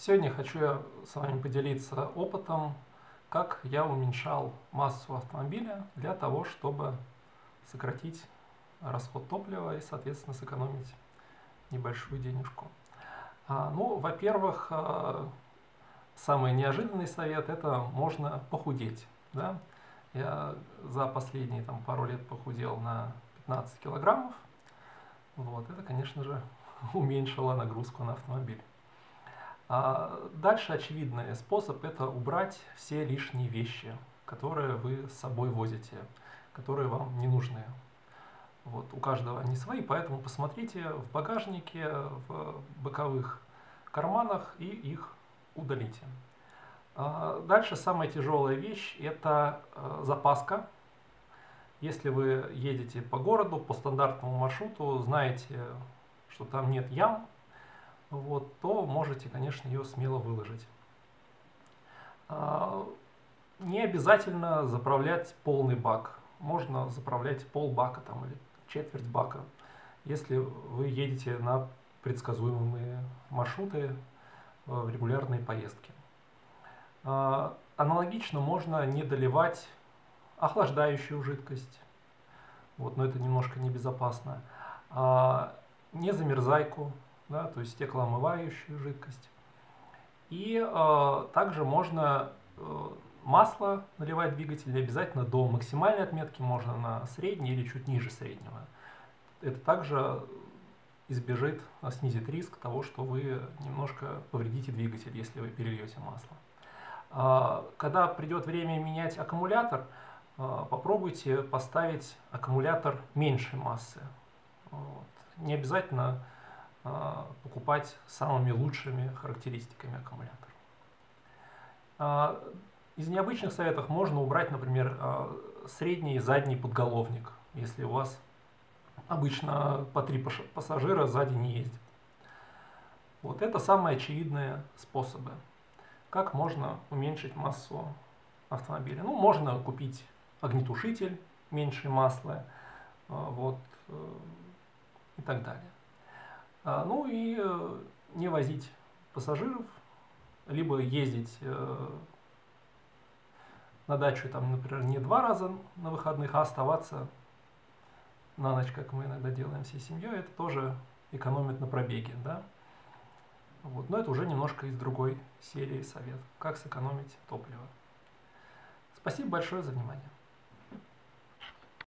Сегодня хочу я с вами поделиться опытом, как я уменьшал массу автомобиля для того, чтобы сократить расход топлива и, соответственно, сэкономить небольшую денежку. А, ну, во-первых, а, самый неожиданный совет – это можно похудеть. Да? Я за последние там, пару лет похудел на 15 килограммов. Вот, это, конечно же, уменьшило нагрузку на автомобиль. А дальше очевидный способ – это убрать все лишние вещи, которые вы с собой возите, которые вам не нужны. Вот, у каждого они свои, поэтому посмотрите в багажнике, в боковых карманах и их удалите. А дальше самая тяжелая вещь – это э, запаска. Если вы едете по городу, по стандартному маршруту, знаете, что там нет ям, вот, то можете, конечно, ее смело выложить. А, не обязательно заправлять полный бак. Можно заправлять пол бака там, или четверть бака, если вы едете на предсказуемые маршруты э, в регулярные поездки. А, аналогично можно не доливать охлаждающую жидкость, вот, но это немножко небезопасно. А, не замерзайку, да, то есть стеклоомывающую жидкость. И э, также можно э, масло наливать в двигатель не обязательно до максимальной отметки, можно на средний или чуть ниже среднего. Это также избежит, а, снизит риск того, что вы немножко повредите двигатель, если вы перельете масло. А, когда придет время менять аккумулятор, а, попробуйте поставить аккумулятор меньшей массы. Вот. Не обязательно покупать самыми лучшими характеристиками аккумулятора. А, из необычных советов можно убрать, например, а, средний и задний подголовник, если у вас обычно по три пассажира сзади не ездит. Вот это самые очевидные способы. Как можно уменьшить массу автомобиля? Ну, можно купить огнетушитель меньше масла, вот, э, и так далее. А, ну и э, не возить пассажиров, либо ездить э, на дачу, там, например, не два раза на выходных, а оставаться на ночь, как мы иногда делаем всей семьей, это тоже экономит на пробеге, да. Вот. Но это уже немножко из другой серии совет, как сэкономить топливо. Спасибо большое за внимание.